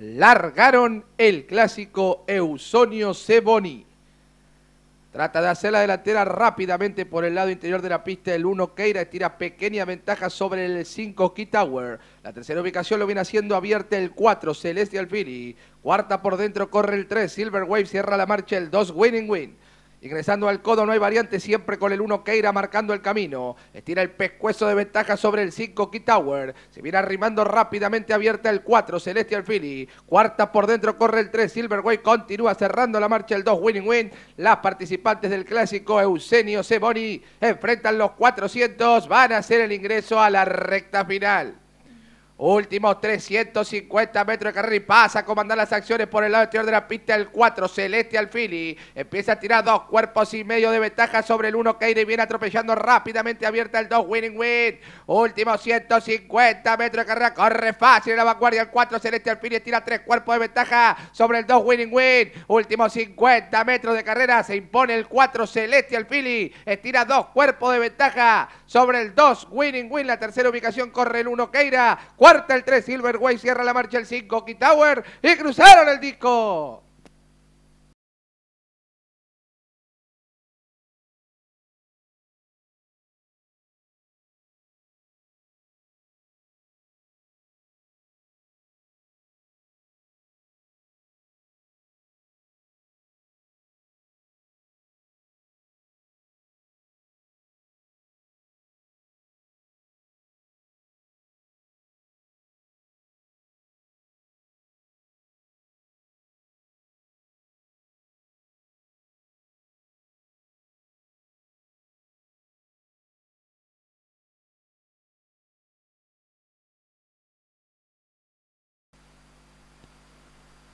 largaron el clásico Eusonio Ceboni. Trata de hacer la delantera rápidamente por el lado interior de la pista. El 1 Keira estira pequeña ventaja sobre el 5 Key Tower. La tercera ubicación lo viene haciendo abierta el 4 Celestial Philly. Cuarta por dentro corre el 3 Silver Wave. Cierra la marcha el 2 Winning Win. Ingresando al codo no hay variante, siempre con el 1 Keira marcando el camino. Estira el pescuezo de ventaja sobre el 5 Key Tower. Se viene arrimando rápidamente abierta el 4 Celestial Philly. Cuarta por dentro corre el 3 Silverway. Continúa cerrando la marcha el 2 Winning Win. Las participantes del clásico Eusenio Ceboni enfrentan los 400. Van a hacer el ingreso a la recta final. Últimos 350 metros de carrera y pasa a comandar las acciones por el lado exterior de la pista el 4, Celestial Philly. Empieza a tirar dos cuerpos y medio de ventaja sobre el 1, Keira y viene atropellando rápidamente abierta el 2, Winning Win. Últimos 150 metros de carrera, corre fácil en la vanguardia el 4, Celestial Philly, tira tres cuerpos de ventaja sobre el 2, Winning Win. Últimos 50 metros de carrera, se impone el 4, Celestial Philly, estira dos cuerpos de ventaja sobre el 2, Winning Win. La tercera ubicación corre el 1, Keira. Cuarta el 3, Silverway cierra la marcha el 5, Key Tower y cruzaron el disco.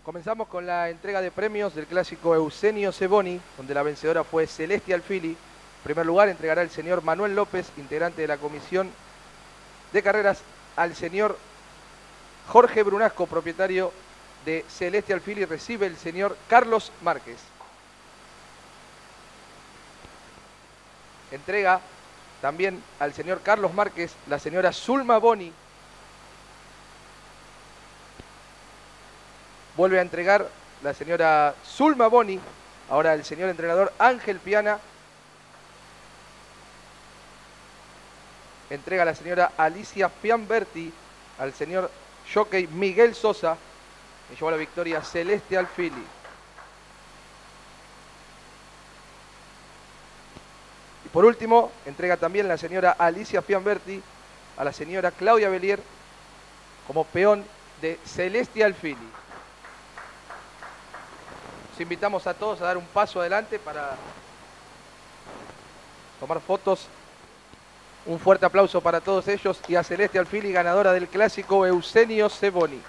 Comenzamos con la entrega de premios del clásico Eusenio Ceboni, donde la vencedora fue Celestial Philly. En primer lugar entregará el señor Manuel López, integrante de la comisión de carreras, al señor Jorge Brunasco, propietario de Celestial Philly, recibe el señor Carlos Márquez. Entrega también al señor Carlos Márquez la señora Zulma Boni, vuelve a entregar la señora Zulma Boni, ahora el señor entrenador Ángel Piana, entrega la señora Alicia Pianberti al señor jockey Miguel Sosa, que llevó la victoria Celeste Alfili. Y por último, entrega también la señora Alicia Pianberti a la señora Claudia Belier como peón de Celestial Philly. Los invitamos a todos a dar un paso adelante para tomar fotos. Un fuerte aplauso para todos ellos y a Celeste Alfili, ganadora del clásico Eusenio Ceboni.